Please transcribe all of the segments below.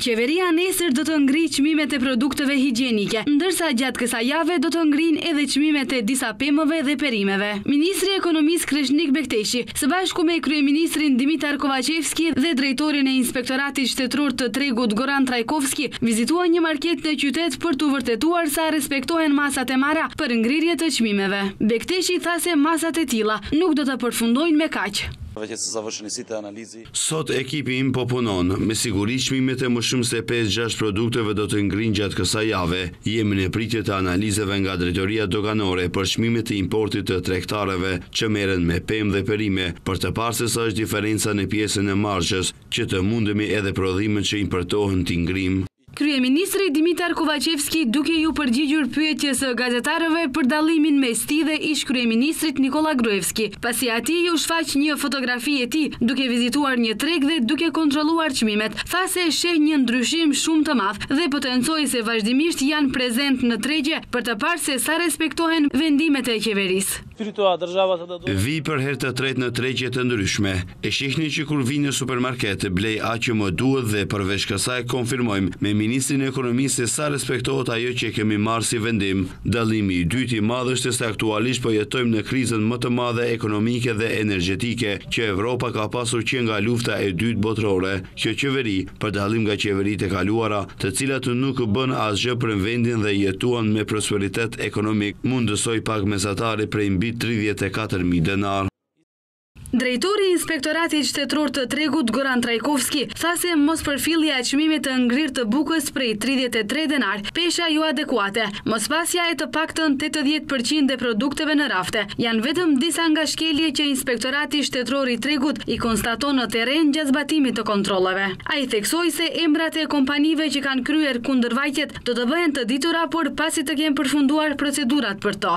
Qeveria nesër do të ngrijë çmimet e produkteve higjienike, ndërsa gjatë kësaj jave do të ngrijnë edhe çmimet e disa pemëve dhe perimeve. Ministri i Ekonomisë Kreshnik Bekteshi, së bashku me kryeministrin Dimitar Kovaçevski dhe drejtorin e Inspektoratit Shtetëror të Tregut Goran Trajkovski, vizituan një market në qytet për t'u vërtetuar sa respektohen masat e marra për ngrirje të çmimeve. Bekteshi tha se masat e tilla nuk do të përfundojnë me kaq. Sot ekipi im po punon, me siguri çmimet e më shumë se pesë gjashtë produkteve do të ngrinë gjatë kësaj jave. Jemi në pritje të analizave nga Drejtoria Doganore për çmimet e importit të tregtarëve që merren me pemë dhe perime për të parë se sa është diferenca në pjesën e marzhës që të mundemi edhe prodhimet që importohen t'i ngrimë. Kryeministri Dimitar Kovaçevski duke iu përgjigjur pyetjes së gazetarëve për dallimin mes tij dhe ish-kryeministrit Nikolla Gruevski, pasi atij iu shfaq një fotografi e tij duke vizituar një treg dhe duke kontrolluar çmimet, tha se sheh një ndryshim shumë të madh dhe potencoi se vazhdimisht janë prezent në tregje për të parë se sa respektohen vendimet e qeverisë. Vij për herë të tretë në tregje të ndryshme. E shihni që kur vij në supermarket, blej atë që më duhet dhe përveç kësaj konfirmojmë me ministrin e Ekonomisë se sa respektohet ajo që kemi marrë si vendim. Dallimi i dytë i madh është se aktualisht po jetojmë në krizën më të madhe ekonomike dhe energjetike që Evropa ka pasur që nga Lufta e Dytë Botërore. Kjo qeveri, për dallim nga qeveritë e kaluara, të cilat nuk bënë asgjë për vendin dhe jetuan me prosperitet ekonomik, mundësoi pagë mesatare prej mbi tridhjetë e katër mijë denarë. Drejtori i Inspektoratit Shtetëror të Tregut, Goran Trajkovski, tha se mospërfillja e çmimit të ngrirë të bukës prej tridhjetë e tre denarë Pesha joadekuate, mospasja e të paktën tetëdhjetë për qind e produkteve në rafte, janë vetëm disa nga shkelje që Inspektorati Shtetëror i Tregut i konstaton në terren gjatë zbatimit të kontrolleve. Ai theksoi se emrat e kompanive që kanë kryer kundërvajtjet do të bëhen të ditura por pasi të kenë përfunduar procedurat për to.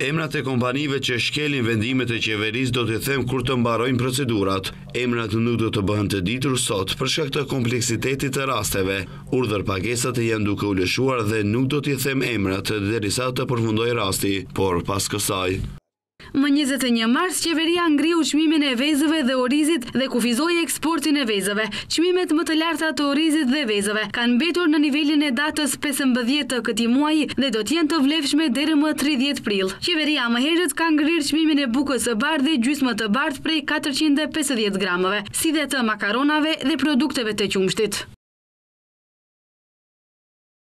Emrat e kompanive që shkelin vendimet e qeverisë do t'i them kur të mbarojnë procedurat. Emrat nuk do të bëhen të ditur sot për shkak të kompleksitetit të rasteve. Urdhërpagesat janë duke u lëshuar dhe nuk do t'i them emrat derisa të përfundojë rasti, por pas kësaj. Më njëzet e një mars qeveria ngriu çmimin e vezëve dhe orizit dhe kufizoi eksportin e vezëve. Çmimet më të larta të orizit dhe vezëve kanë mbetur në nivelin e datës pesëmbëdhjetë të këtij muaji dhe do të jenë të vlefshme deri më tridhjetë prill. Qeveria më herët ka ngrirë çmimin e bukës së bardhë dhe gjysmë të bardhë prej katërqind e pesëdhjetë gramëve, si dhe të makaronave dhe produkteve të qumështit.